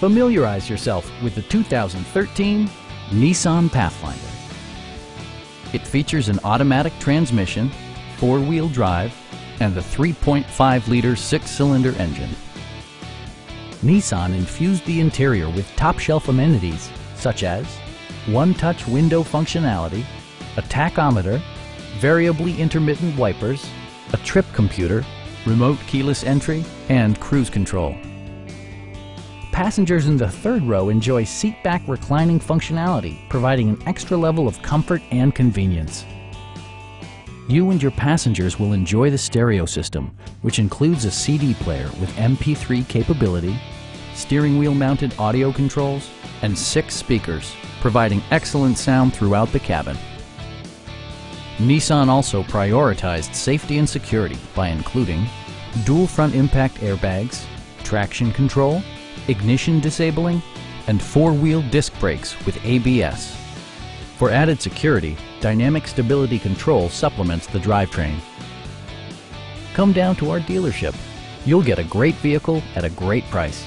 Familiarize yourself with the 2013 Nissan Pathfinder. It features an automatic transmission, four-wheel drive, and the 3.5-liter six-cylinder engine. Nissan infused the interior with top-shelf amenities such as one-touch window functionality, a tachometer, variably intermittent wipers, a trip computer, remote keyless entry, and cruise control. Passengers in the third row enjoy seat-back reclining functionality, providing an extra level of comfort and convenience. You and your passengers will enjoy the stereo system, which includes a CD player with MP3 capability, steering wheel mounted audio controls, and six speakers, providing excellent sound throughout the cabin. Nissan also prioritized safety and security by including dual front impact airbags, traction control, ignition disabling, and four-wheel disc brakes with ABS. For added security, Dynamic Stability Control supplements the drivetrain. Come down to our dealership. You'll get a great vehicle at a great price.